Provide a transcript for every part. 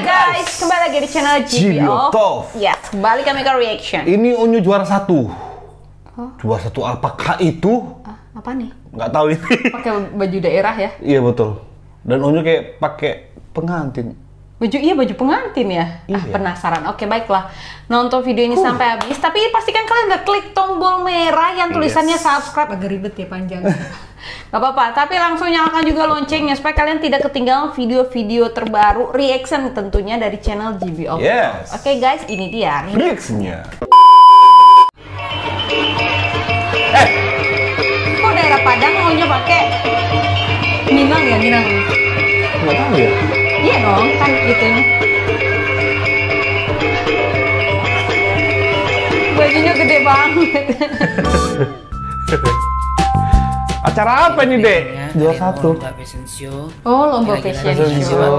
guys, kembali lagi di channel GBO. Tov. Ya, kembali kami ke reaction. Ini Unyu juara satu. Juara satu apakah itu? Ah, apa nih? Nggak tahu ini. Pakai baju daerah ya? iya betul. Dan Unyu kayak pakai pengantin. Baju iya baju pengantin ya. Ah, Iya. penasaran. Oke, baiklah. Nonton video ini sampai habis, tapi pastikan kalian udah klik tombol merah yang tulisannya Yes. subscribe. Agak ribet ya panjang. Gak apa-apa, tapi langsung nyalakan juga loncengnya supaya kalian tidak ketinggalan video-video terbaru reaction tentunya dari channel GBO. Yes. Oke guys, ini dia. Reaksinya. Kok daerah Padang maunya pakai Minang ya, Minang. Nggak tahu ya. Iya dong, kan gitu. Bajunya gede banget. Acara apa nih, Dek? Ya, Juara dari satu. Lomba Fashion Show. Oh, lomba fashion fashion show. show.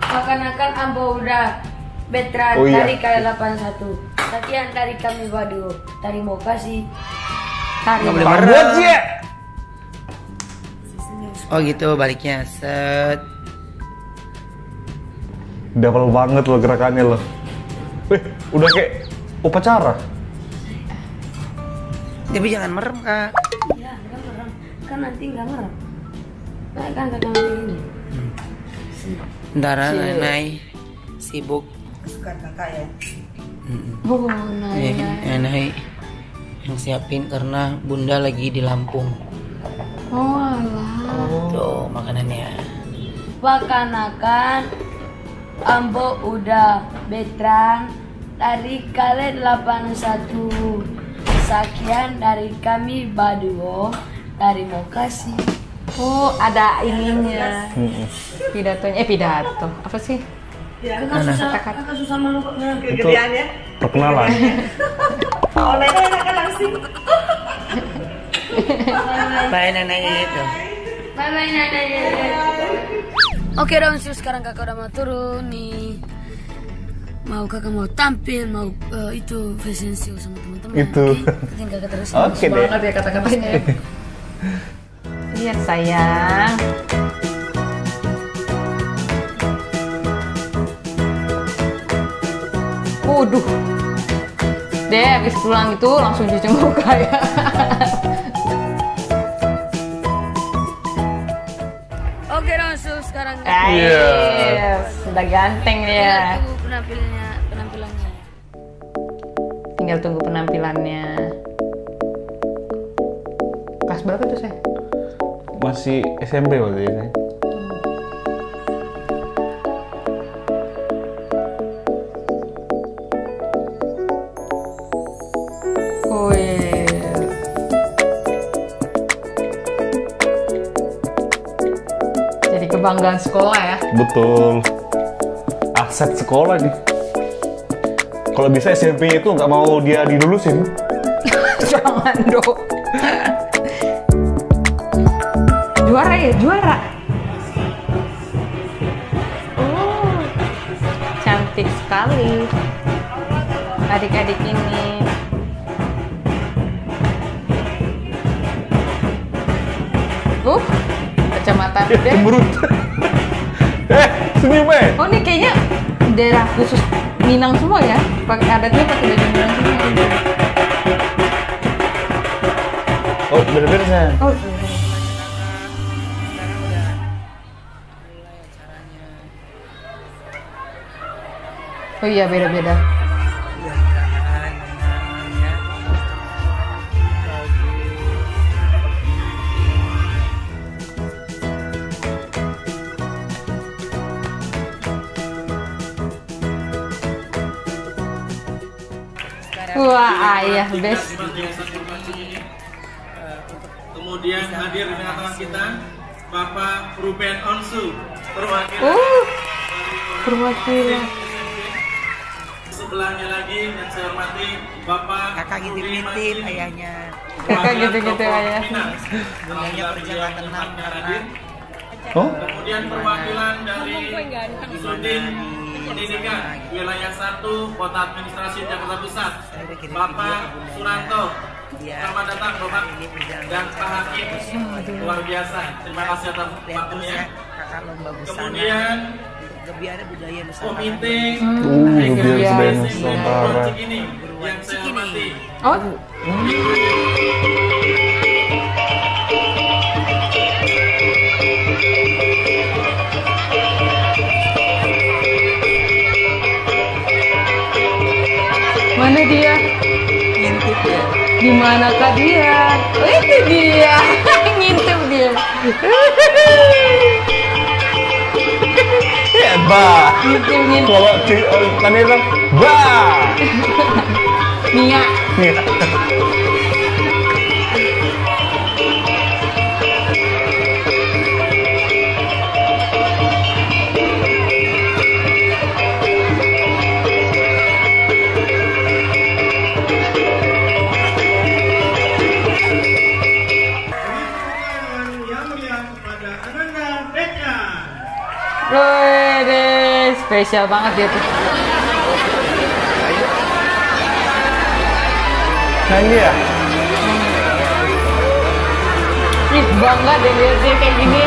Akan-akan Ambo udah veteran Oh, iya. dari kali 81 Latihan dari kami Waduh Terima kasih Tari. Nggak boleh Tak marah. buat sih ya. Oh gitu baliknya set. Double banget loh gerakannya loh. Wih, udah kayak upacara. Tapi jangan merem kak. Ya enggak merem Kan nanti enggak merem Nah kan kakak nanti ini Ntar Cie. naik sibuk. Oh, nah, Nih, ya. naik yang siapin karena bunda lagi di Lampung. Oh, alah. Tuh makanannya. Akan-akan Ambo udah veteran dari kali 81 Sekian dari kami Baduo Terima kasih Oh, ada ininya. Pidatonya, eh pidato. Apa sih? Kakak susah, Kata-kata. kakak susah malu Itu perkenalan. Bye nenek itu. Bye bye Nana. Oke Sus, sekarang kakak udah mau turun nih. Mau kakak mau tampil, mau eh, itu fashion show sama teman-teman. Itu. Tinggal kakak terus. Oke deh. Banget ya kata-katanya. Iya, sayang. Waduh. Deh, habis pulang itu langsung cuci muka ya. Oke dong, Sus, sekarang Yes, udah ganteng tinggal ya. Tinggal tunggu penampilannya. Kelas berapa tuh saya? Masih SMP waktu itu. Wih. Jadi kebanggaan sekolah ya. Betul. Aset sekolah nih. Kalau bisa SMP itu nggak mau dia dilulusin. Jangan dong. juara ya, juara. Oh, cantik sekali. Adik-adik ini. Uh, kacamata deh. Cemberut. eh, senyum eh. Oh ini kayaknya daerah khusus Minang semua ya? Pakai adatnya pakai baju Minang semua. Oh, bener-bener saya. Oh, mulai acaranya. oh iya beda-beda. Wah ayah best. Kemudian hadir di tengah-tengah kita Bapak Ruben Onsu perwakilan Uh, perwakilan. sebelahnya lagi yang saya hormati Bapak Kakak ngintip-ngintip ayahnya. Kakak gitu-gitu ayah. Bundanya perjalanan tenang karena Oh, Kemudian perwakilan dari Sudin Pendidikan Wilayah 1 Kota Administrasi Jakarta Pusat Bapak Suranto Selamat datang Bapak dan Pak Hakim. Luar biasa. Terima kasih atas waktunya. busana Kemudian kebiasaan budaya nusantara komite Iya. biar Iya. Nusantara. ini yang saya hormati. Oh, dia? ngintip ya Di manakah dia? Oh, itu dia. Ngintip dia. Bah. Ngintip ngintip. Kalau di oh, tadi bilang, bah. Nia. Nih. Wede, spesial banget dia tuh. Nyanyi ya? Ih, bangga deh lihat dia kayak gini.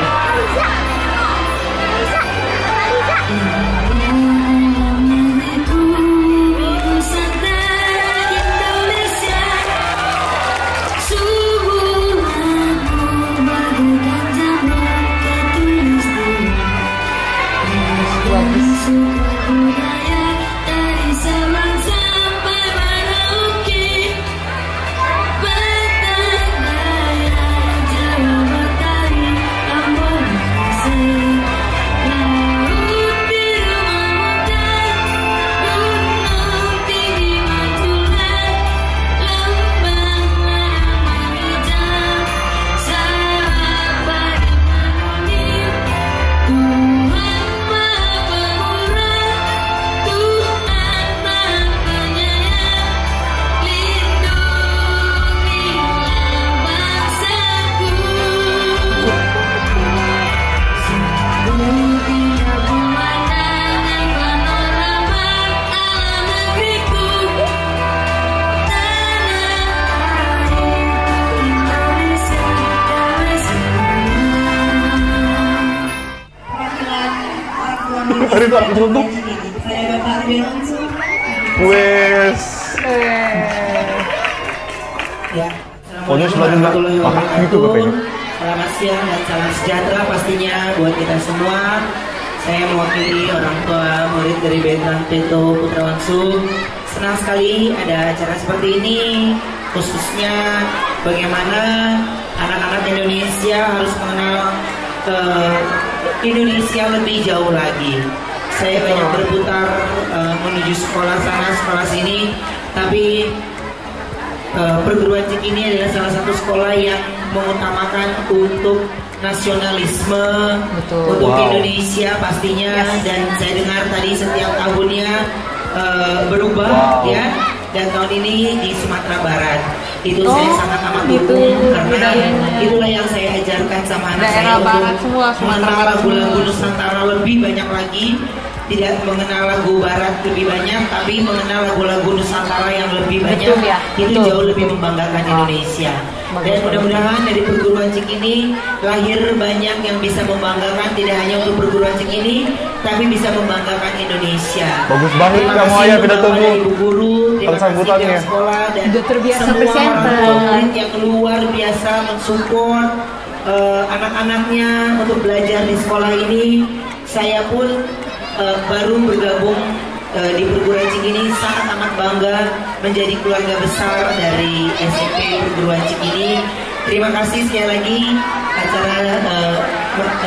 Tuh aku tutup. Wes. ya Pokoknya sebelah juga. Ah, gitu katanya. Selamat siang dan salam sejahtera pastinya buat kita semua. Saya mewakili orang tua murid dari Bentang Teto Putra Wangsu. Senang sekali ada acara seperti ini, khususnya bagaimana anak-anak Indonesia harus mengenal eh, Indonesia lebih jauh lagi. Saya banyak berputar eh, menuju sekolah sana, sekolah sini, tapi Eh, perguruan tinggi ini adalah salah satu sekolah yang mengutamakan untuk nasionalisme Betul. untuk Wow. Indonesia pastinya dan saya dengar tadi setiap tahunnya eh, berubah Wow. ya dan tahun ini di Sumatera Barat itu Oh, saya sangat amat itu dukung karena budayanya. itulah yang saya ajarkan sama anak Daerah saya barat semua, Sumatera mengenal Barat lagu-lagu. Nusantara lebih banyak lagi. Tidak mengenal lagu barat lebih banyak tapi mengenal lagu-lagu Nusantara yang lebih banyak. Betul ya, itu betul. jauh lebih membanggakan Indonesia. Dan mudah-mudahan dari perguruan Cik ini lahir banyak yang bisa membanggakan tidak hanya untuk perguruan Cik ini tapi bisa membanggakan Indonesia. Bagus banget kamu, Ayah, dari ibu guru terima kasih pihak sekolah dan Udah semua presenter. orang tua murid yang luar biasa mensupport eh, anak-anaknya untuk belajar di sekolah ini. Saya pun eh, baru bergabung eh, di perguruan tinggi ini sangat amat bangga menjadi keluarga besar dari SMP perguruan tinggi ini. Terima kasih sekali lagi acara eh,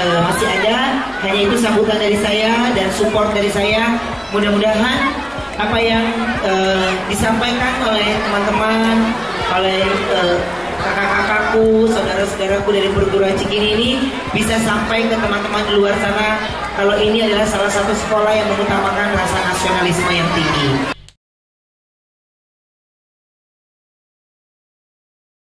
eh, masih ada. Hanya itu sambutan dari saya dan support dari saya. Mudah-mudahan apa yang eh, disampaikan oleh teman-teman oleh eh, kakak-kakakku, saudara-saudaraku dari perguruan Cikini ini bisa sampai ke teman-teman di luar sana kalau ini adalah salah satu sekolah yang mengutamakan rasa nasionalisme yang tinggi.